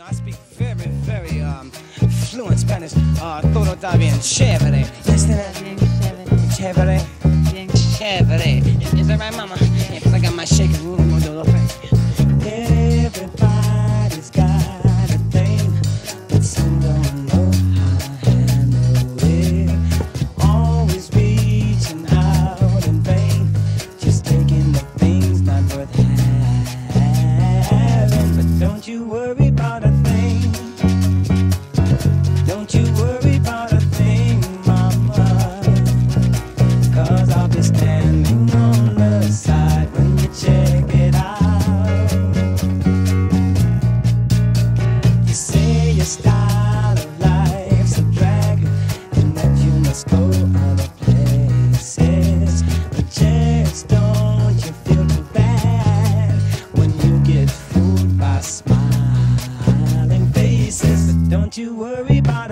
know, I speak very, very um, fluent Spanish. Uh, todo está bien chévere. Yes, bien chévere. Bien chévere. Is that right, mama? Yes, I got my shaking